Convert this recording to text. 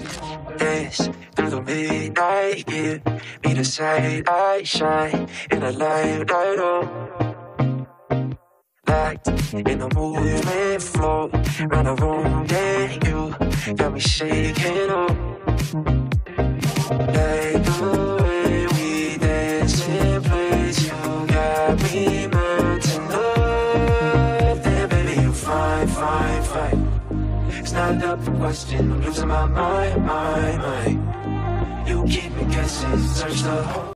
us through the midnight. Give me the sight I shine in the light light up. Locked in the movement flow round the room, then you got me shaking up. Like the way we dance in place, you got me melting. Then baby, you fine, fine, fine. It's not up for question. I'm losing my mind, mind, mind. You keep me guessing, search the whole.